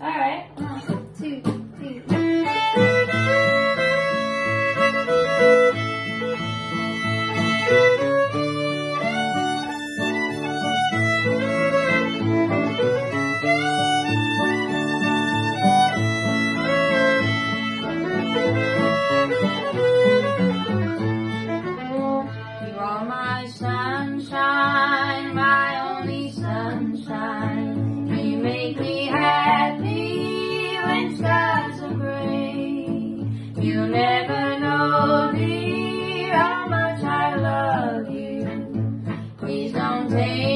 All right. One, two, three. You are my sunshine. me how much I love you. Please don't take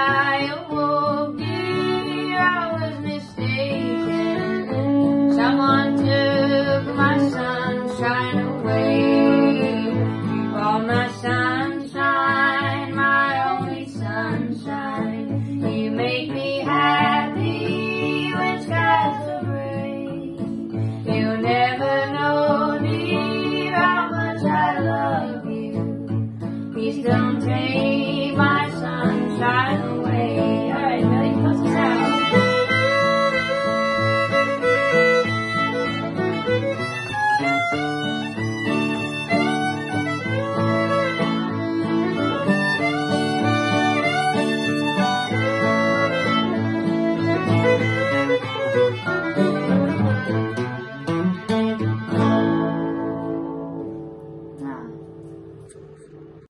I awoke, dear, I was mistaken. Someone took my sunshine away. All my sunshine, my only sunshine. You make me happy when skies are gray. You never know, dear, how much I love you. Please don't take my nine,